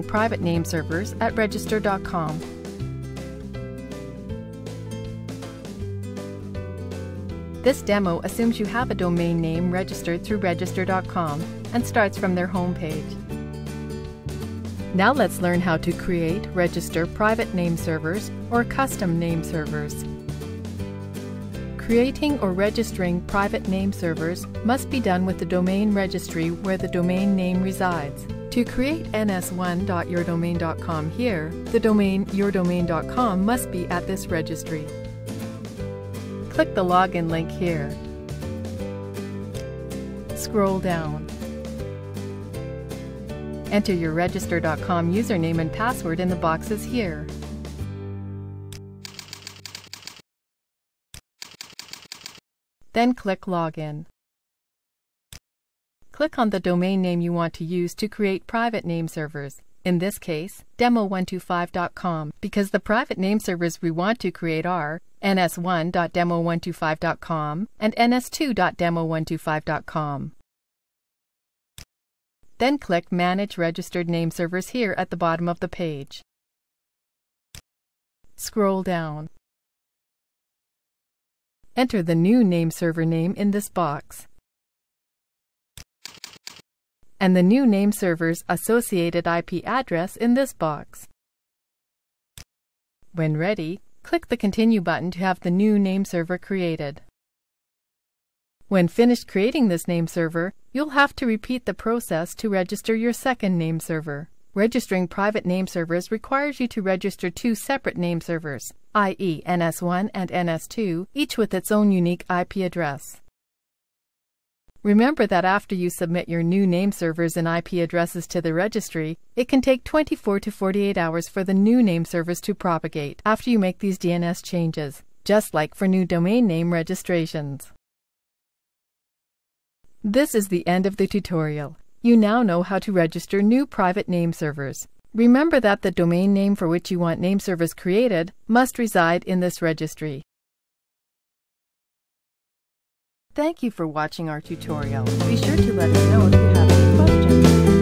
private name servers at register.com. This demo assumes you have a domain name registered through register.com and starts from their homepage. Now let's learn how to create, register private name servers or custom name servers. Creating or registering private name servers must be done with the domain registry where the domain name resides. To create ns1.yourdomain.com here, the domain yourdomain.com must be at this registry. Click the login link here. Scroll down. Enter your register.com username and password in the boxes here. Then click Login. Click on the domain name you want to use to create private name servers. In this case, demo125.com, because the private name servers we want to create are ns1.demo125.com and ns2.demo125.com. Then click Manage Registered Name Servers here at the bottom of the page. Scroll down. Enter the new name server name in this box and the new name server's associated IP address in this box. When ready, click the Continue button to have the new name server created. When finished creating this name server, you'll have to repeat the process to register your second name server. Registering private name servers requires you to register two separate name servers, i.e. NS1 and NS2, each with its own unique IP address. Remember that after you submit your new name servers and IP addresses to the registry, it can take 24 to 48 hours for the new name servers to propagate after you make these DNS changes, just like for new domain name registrations. This is the end of the tutorial. You now know how to register new private name servers. Remember that the domain name for which you want name servers created must reside in this registry. Thank you for watching our tutorial. Be sure to let us know if you have any questions.